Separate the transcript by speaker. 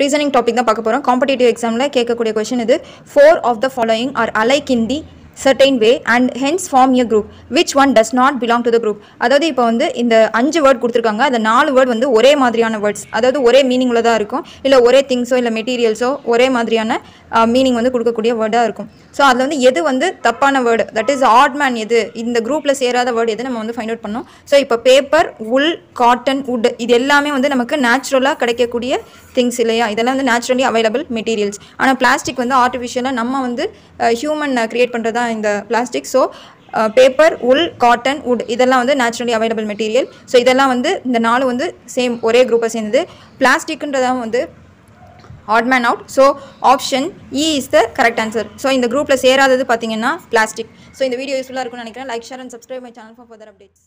Speaker 1: Reasoning topic தான் பார்க்க போகிறோம் காம்படிட்டிவ் எக்ஸாமில் கேட்கக்கூடிய கொஷின் இது. Four of the following are alike in the certain way and hence form a group. Which one does not belong to the group? அதாவது இப்போ வந்து இந்த அஞ்சு வேர்ட் கொடுத்துருக்காங்க. அந்த நாலு வேர்ட் வந்து ஒரே மாதிரியான வேர்ட்ஸ் அதாவது ஒரே மீனிங் உள்ளதாக இருக்கும். இல்லை ஒரே திங்ஸோ இல்லை மெட்டீரியல்ஸோ ஒரே மாதிரியான மீனிங் வந்து கொடுக்கக்கூடிய வேர்டாக இருக்கும். ஸோ அதில் வந்து எது வந்து தப்பான word that is odd man எது? இந்த குரூப்பில் சேராத வேர்டு எது நம்ம வந்து ஃபைண்ட் அவுட் பண்ணோம். ஸோ இப்போ பேப்பர் உல் காட்டன் wood இது எல்லாமே வந்து நமக்கு நேச்சுரலாக கிடைக்கக்கூடிய திங்ஸ் இல்லையா? இதெல்லாம் வந்து நேச்சுரலி அவைலபிள் மெட்டீரியல்ஸ் ஆனால் பிளாஸ்டிக் வந்து ஆர்டிஃபிஷியலாக நம்ம வந்து ஹியூமன் கிரியேட் பண்ணுறதா இந்த plastic so paper wool cotton wood இதெல்லாம் வந்து நேச்சுரலி அவைலபிள் மெட்டீரியல் ஸோ இதெல்லாம் வந்து இந்த நாலு வந்து சேம் ஒரே குரூப்பை சேர்ந்தது. பிளாஸ்டிக்ன்றதான் வந்து odd man out so option E is the correct answer so இந்த குரூப்பில் சேராதது பார்த்தீங்கன்னா பிளாஸ்டிக் ஸோ இந்த வீடியோ யூஸ்ஃபுல்லாக இருக்கும்னு நினைக்கிறேன். Like share and subscribe my channel for further updates